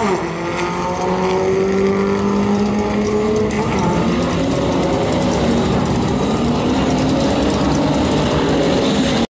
Holy